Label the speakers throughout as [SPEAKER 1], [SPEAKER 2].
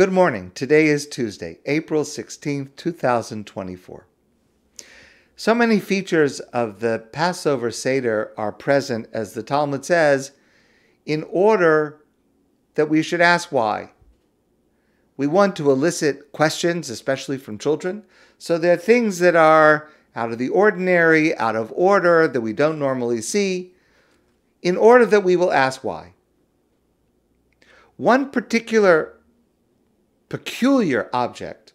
[SPEAKER 1] Good morning. Today is Tuesday, April 16th, 2024. So many features of the Passover Seder are present, as the Talmud says, in order that we should ask why. We want to elicit questions, especially from children. So there are things that are out of the ordinary, out of order, that we don't normally see, in order that we will ask why. One particular peculiar object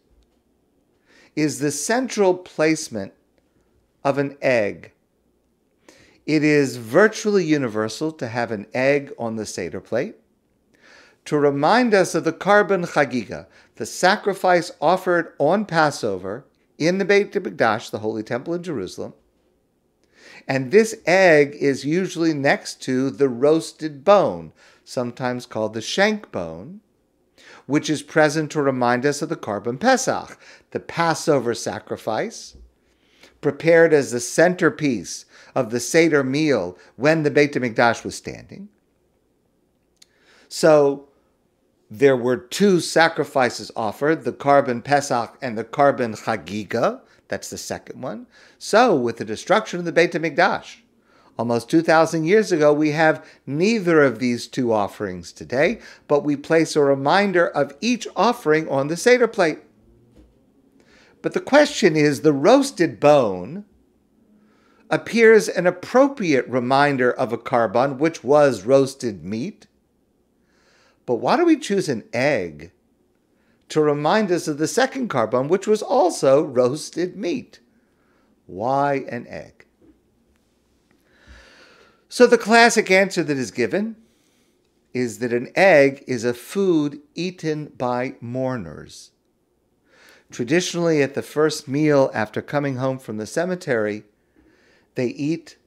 [SPEAKER 1] is the central placement of an egg. It is virtually universal to have an egg on the Seder plate to remind us of the Korban Chagiga, the sacrifice offered on Passover in the Beit HaMikdash, the Holy Temple in Jerusalem. And this egg is usually next to the roasted bone, sometimes called the shank bone, which is present to remind us of the Korban Pesach, the Passover sacrifice, prepared as the centerpiece of the Seder meal when the Beit HaMikdash was standing. So there were two sacrifices offered, the Korban Pesach and the Korban Chagiga. That's the second one. So with the destruction of the Beit HaMikdash, Almost 2,000 years ago, we have neither of these two offerings today, but we place a reminder of each offering on the Seder plate. But the question is the roasted bone appears an appropriate reminder of a korban, which was roasted meat. But why do we choose an egg to remind us of the second korban, which was also roasted meat? Why an egg? So the classic answer that is given is that an egg is a food eaten by mourners. Traditionally, at the first meal after coming home from the cemetery, they eat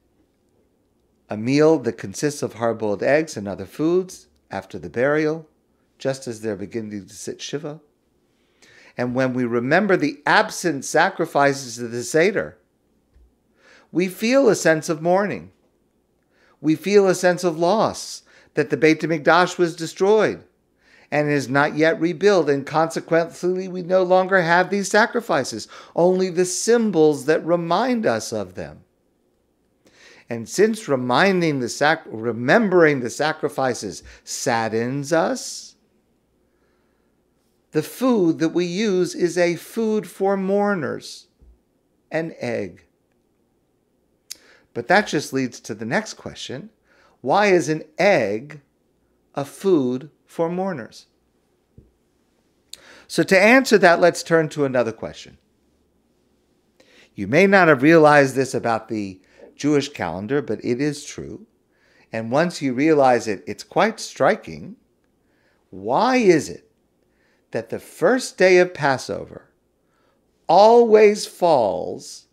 [SPEAKER 1] a meal that consists of hard boiled eggs and other foods after the burial, just as they're beginning to sit Shiva. And when we remember the absent sacrifices of the Seder, we feel a sense of mourning we feel a sense of loss that the Beit HaMikdash was destroyed and is not yet rebuilt, and consequently, we no longer have these sacrifices, only the symbols that remind us of them. And since reminding the sac- remembering the sacrifices saddens us, the food that we use is a food for mourners, an egg. But that just leads to the next question why is an egg a food for mourners? So, to answer that, let's turn to another question. You may not have realized this about the Jewish calendar, but it is true. And once you realize it, it's quite striking. Why is it that the first day of Passover always falls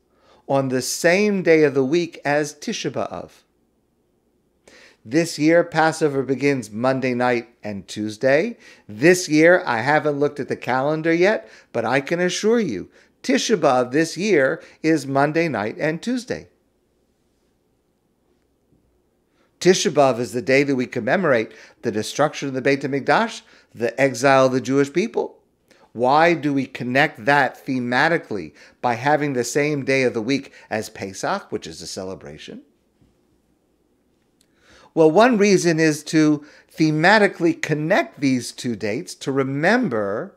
[SPEAKER 1] on the same day of the week as Tisha B'Av. This year, Passover begins Monday night and Tuesday. This year, I haven't looked at the calendar yet, but I can assure you, Tisha B'Av this year is Monday night and Tuesday. Tisha B'Av is the day that we commemorate the destruction of the Beit HaMikdash, the exile of the Jewish people. Why do we connect that thematically by having the same day of the week as Pesach, which is a celebration? Well, one reason is to thematically connect these two dates to remember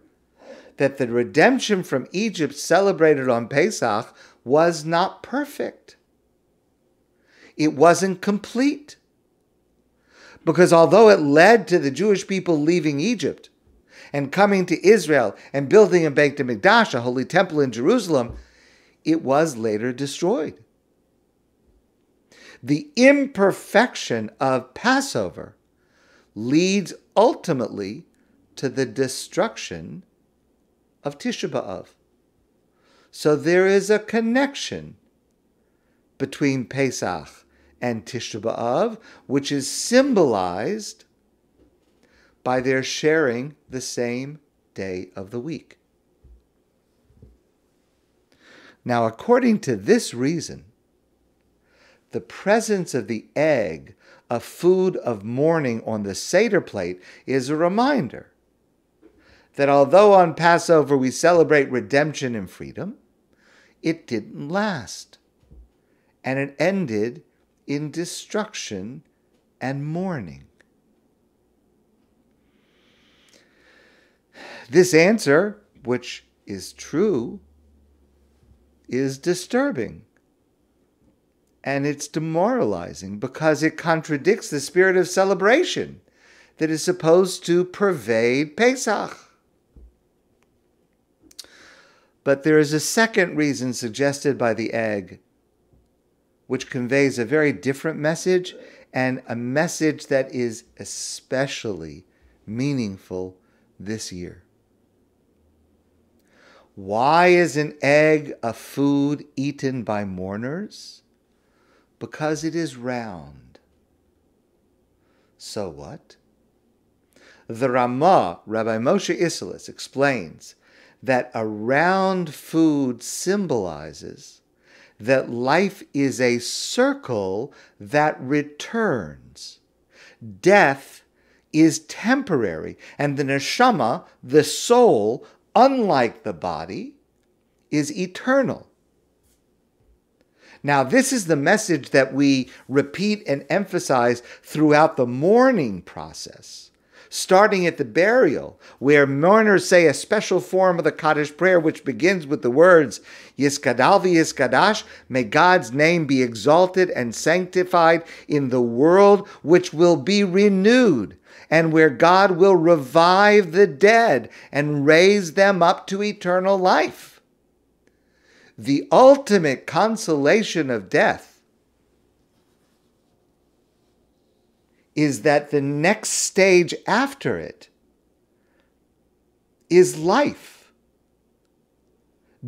[SPEAKER 1] that the redemption from Egypt celebrated on Pesach was not perfect. It wasn't complete. Because although it led to the Jewish people leaving Egypt, and coming to Israel and building a Beit HaMikdash, a holy temple in Jerusalem, it was later destroyed. The imperfection of Passover leads ultimately to the destruction of Tisha B'Av. So there is a connection between Pesach and Tisha B'Av, which is symbolized by their sharing the same day of the week. Now, according to this reason, the presence of the egg, a food of mourning on the Seder plate, is a reminder that although on Passover we celebrate redemption and freedom, it didn't last. And it ended in destruction and mourning. This answer, which is true, is disturbing. And it's demoralizing because it contradicts the spirit of celebration that is supposed to pervade Pesach. But there is a second reason suggested by the egg, which conveys a very different message and a message that is especially meaningful this year. Why is an egg a food eaten by mourners? Because it is round. So what? The Ramah, Rabbi Moshe Isserles, explains that a round food symbolizes that life is a circle that returns. Death is temporary, and the neshama, the soul, unlike the body, is eternal. Now, this is the message that we repeat and emphasize throughout the mourning process starting at the burial, where mourners say a special form of the Kaddish prayer, which begins with the words, Yiskadal Yiskadash, may God's name be exalted and sanctified in the world, which will be renewed, and where God will revive the dead and raise them up to eternal life. The ultimate consolation of death is that the next stage after it is life.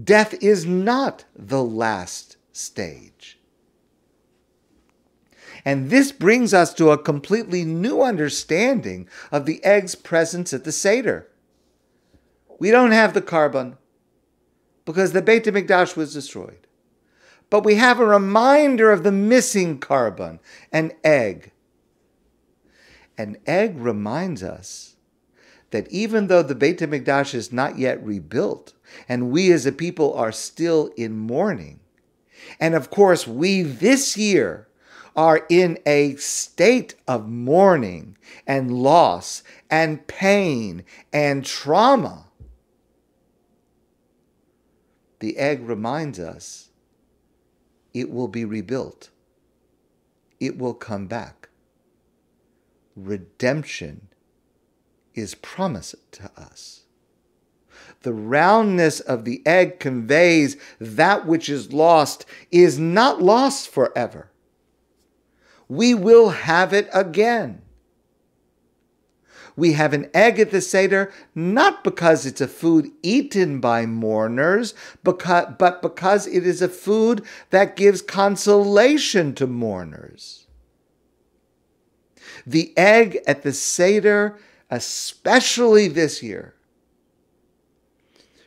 [SPEAKER 1] Death is not the last stage. And this brings us to a completely new understanding of the egg's presence at the Seder. We don't have the korban because the Beit HaMikdash was destroyed. But we have a reminder of the missing korban, an egg, an egg reminds us that even though the Beit HaMikdash is not yet rebuilt, and we as a people are still in mourning, and of course we this year are in a state of mourning and loss and pain and trauma, the egg reminds us it will be rebuilt. It will come back redemption is promised to us. The roundness of the egg conveys that which is lost is not lost forever. We will have it again. We have an egg at the Seder not because it's a food eaten by mourners, but because it is a food that gives consolation to mourners. The egg at the Seder, especially this year,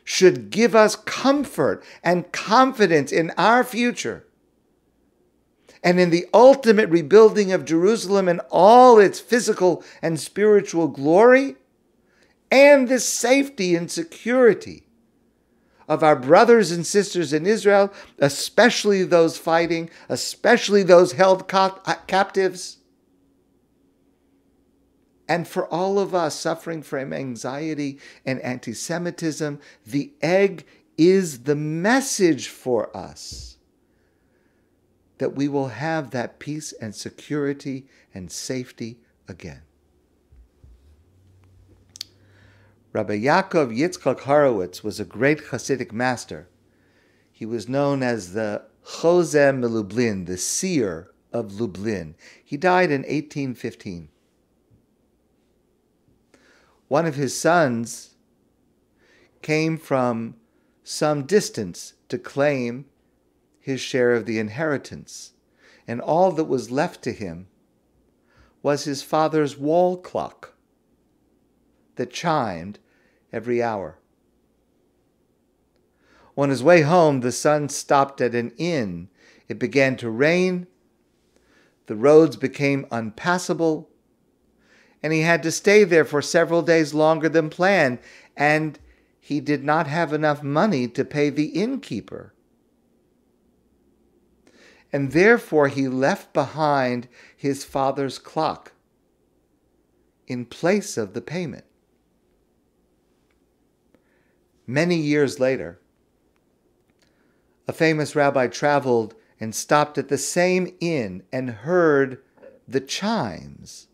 [SPEAKER 1] should give us comfort and confidence in our future and in the ultimate rebuilding of Jerusalem in all its physical and spiritual glory, and the safety and security of our brothers and sisters in Israel, especially those fighting, especially those held captives and for all of us suffering from anxiety and anti Semitism, the egg is the message for us that we will have that peace and security and safety again. Rabbi Yaakov Yitzchak Horowitz was a great Hasidic master. He was known as the Chozeh Lublin, the seer of Lublin. He died in 1815 one of his sons came from some distance to claim his share of the inheritance, and all that was left to him was his father's wall clock that chimed every hour. On his way home, the son stopped at an inn. It began to rain. The roads became unpassable and he had to stay there for several days longer than planned. and he did not have enough money to pay the innkeeper. And therefore he left behind his father's clock in place of the payment. Many years later, a famous rabbi traveled and stopped at the same inn and heard the chimes.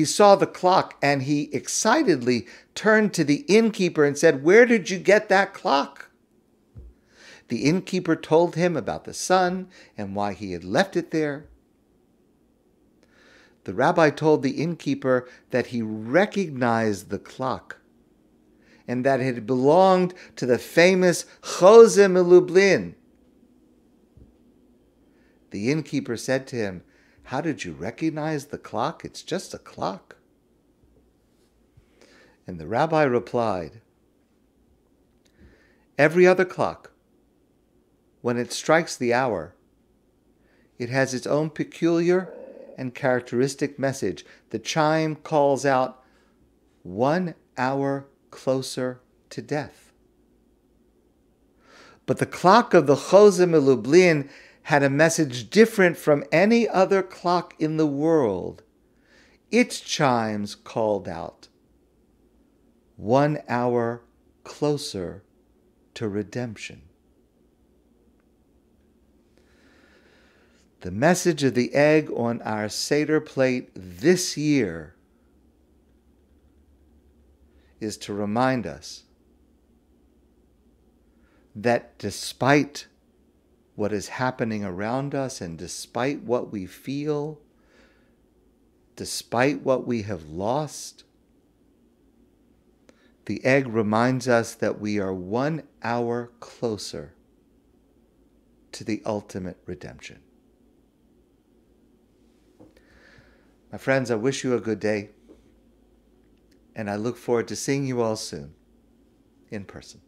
[SPEAKER 1] He saw the clock and he excitedly turned to the innkeeper and said, Where did you get that clock? The innkeeper told him about the son and why he had left it there. The rabbi told the innkeeper that he recognized the clock and that it belonged to the famous Chozeh Lublin. The innkeeper said to him, How did you recognize the clock? It's just a clock. And the rabbi replied, Every other clock, when it strikes the hour, it has its own peculiar and characteristic message. The chime calls out, One hour closer to death. But the clock of the Chozeh Lublin had a message different from any other clock in the world. Its chimes called out, one hour closer to redemption. The message of the egg on our Seder plate this year is to remind us that despite what is happening around us and despite what we feel, despite what we have lost, the egg reminds us that we are one hour closer to the ultimate redemption. My friends, I wish you a good day and I look forward to seeing you all soon in person.